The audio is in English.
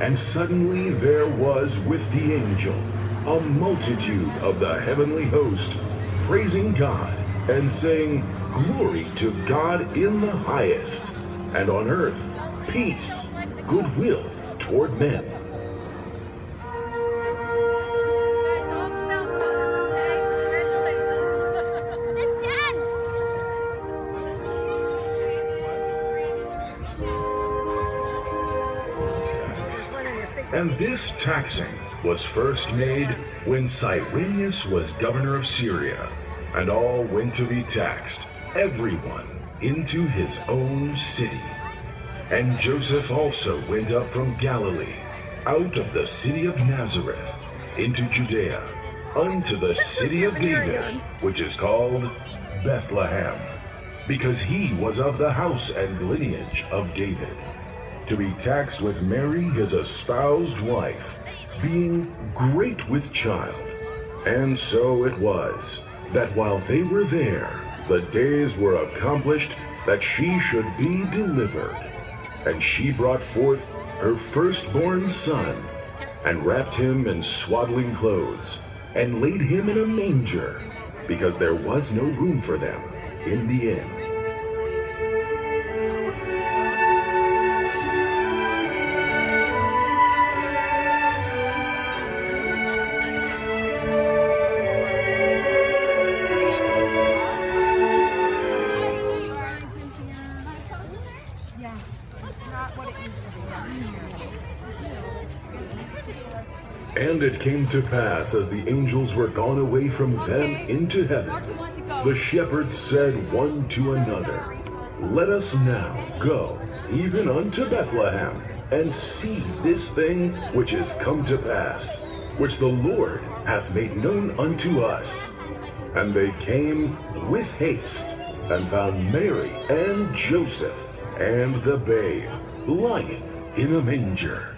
And suddenly there was with the angel a multitude of the heavenly host, praising God and saying, Glory to God in the highest, and on earth peace, goodwill toward men. And this taxing was first made when Cyrenius was governor of Syria, and all went to be taxed, everyone into his own city. And Joseph also went up from Galilee, out of the city of Nazareth, into Judea, unto the city of David, which is called Bethlehem, because he was of the house and lineage of David to be taxed with Mary, his espoused wife, being great with child. And so it was, that while they were there, the days were accomplished that she should be delivered. And she brought forth her firstborn son, and wrapped him in swaddling clothes, and laid him in a manger, because there was no room for them in the inn. And it came to pass as the angels were gone away from them into heaven, the shepherds said one to another, Let us now go even unto Bethlehem, and see this thing which is come to pass, which the Lord hath made known unto us. And they came with haste, and found Mary and Joseph and the babe lying in a manger.